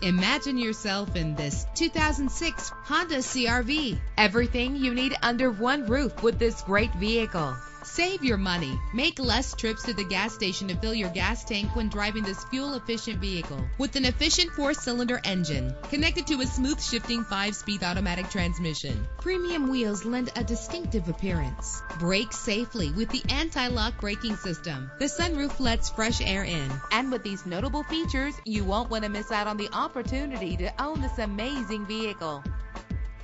Imagine yourself in this 2006 Honda CRV. Everything you need under one roof with this great vehicle. Save your money. Make less trips to the gas station to fill your gas tank when driving this fuel efficient vehicle. With an efficient four cylinder engine connected to a smooth shifting five speed automatic transmission, premium wheels lend a distinctive appearance. Brake safely with the anti lock braking system. The sunroof lets fresh air in. And with these notable features, you won't want to miss out on the opportunity to own this amazing vehicle